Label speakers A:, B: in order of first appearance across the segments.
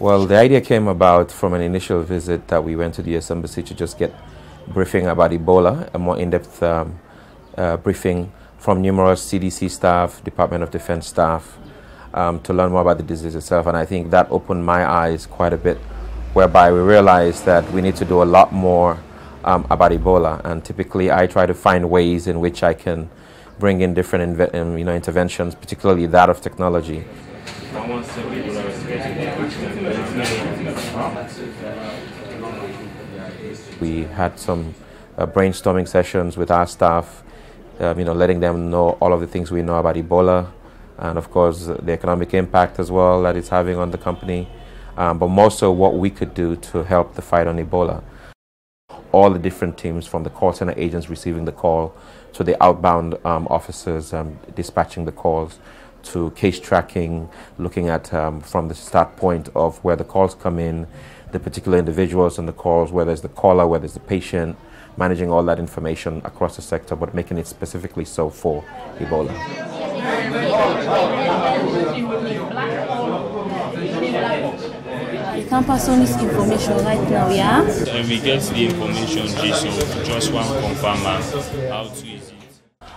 A: Well, the idea came about from an initial visit that we went to the US Embassy to just get briefing about Ebola, a more in-depth um, uh, briefing from numerous CDC staff, Department of Defense staff, um, to learn more about the disease itself. And I think that opened my eyes quite a bit, whereby we realized that we need to do a lot more um, about Ebola. And typically, I try to find ways in which I can bring in different um, you know, interventions, particularly that of technology. We had some uh, brainstorming sessions with our staff, um, you know, letting them know all of the things we know about Ebola, and of course the economic impact as well that it's having on the company, um, but more so what we could do to help the fight on Ebola. All the different teams from the call center agents receiving the call to the outbound um, officers um, dispatching the calls to case tracking, looking at um, from the start point of where the calls come in, the particular individuals and the calls, whether it's the caller, whether it's the patient, managing all that information across the sector, but making it specifically so for Ebola.
B: You can pass on this information right now, yeah?
C: And we get the information, so just one confirmer, how to use it.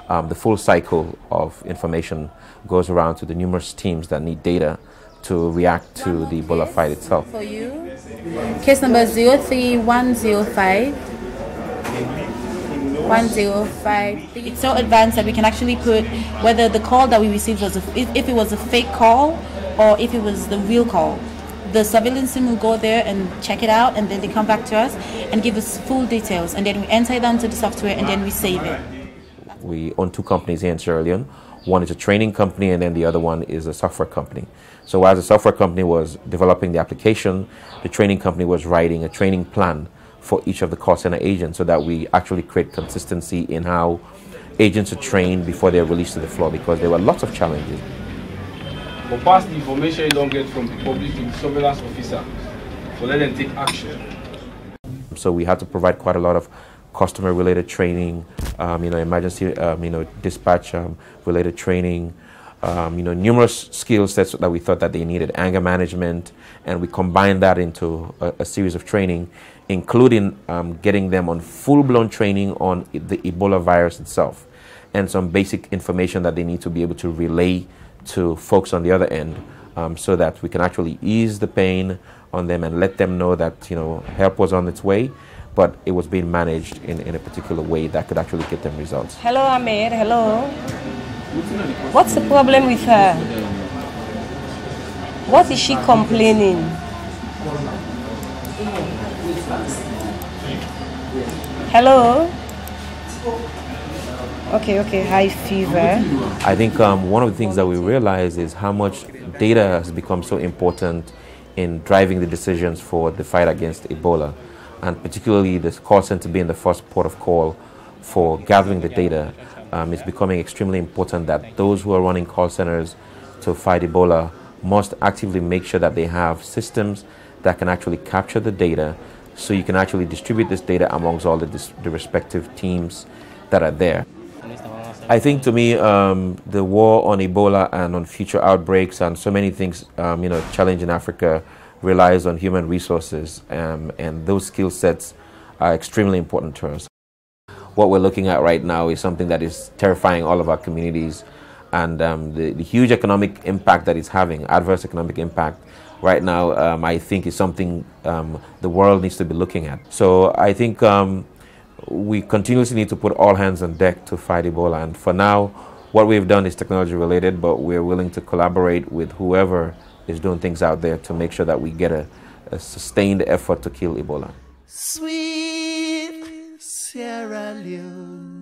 A: Um, the full cycle of information goes around to the numerous teams that need data to react to the Ebola fight itself.
B: For you, case number 03105. 105. It's so advanced that we can actually put whether the call that we received was, a, if, if it was a fake call or if it was the real call. The surveillance team will go there and check it out, and then they come back to us and give us full details, and then we enter them to the software, and then we save it.
A: We own two companies here in Sierra Leone. One is a training company, and then the other one is a software company. So, while the software company was developing the application, the training company was writing a training plan for each of the call center agents so that we actually create consistency in how agents are trained before they're released to the floor because there were lots of challenges.
D: But pass the information you don't get from the public to the surveillance officer. So let them take action.
A: So we had to provide quite a lot of customer-related training, um, you know, emergency, um, you know, dispatch um, related training, um, you know, numerous skill sets that we thought that they needed, anger management, and we combined that into a, a series of training, including um, getting them on full-blown training on the Ebola virus itself, and some basic information that they need to be able to relay to folks on the other end, um, so that we can actually ease the pain on them and let them know that you know help was on its way, but it was being managed in, in a particular way that could actually get them results.
E: Hello, Ahmed. Hello. What's the problem with her? What is she complaining? Hello? Okay, okay, high fever.
A: I think um, one of the things that we realize is how much data has become so important in driving the decisions for the fight against Ebola, and particularly the call center being the first port of call for gathering the data. Um, it's becoming extremely important that those who are running call centers to fight Ebola must actively make sure that they have systems that can actually capture the data so you can actually distribute this data amongst all the, the respective teams that are there. I think to me, um, the war on Ebola and on future outbreaks and so many things, um, you know, challenging Africa relies on human resources, um, and those skill sets are extremely important to us. What we're looking at right now is something that is terrifying all of our communities, and um, the, the, huge economic impact that it's having, adverse economic impact, right now, um, I think is something um, the world needs to be looking at. So I think we continuously need to put all hands on deck to fight Ebola. And for now, what we've done is technology related, but we're willing to collaborate with whoever is doing things out there to make sure that we get a, a sustained effort to kill Ebola.
F: Sweet Sierra Leone.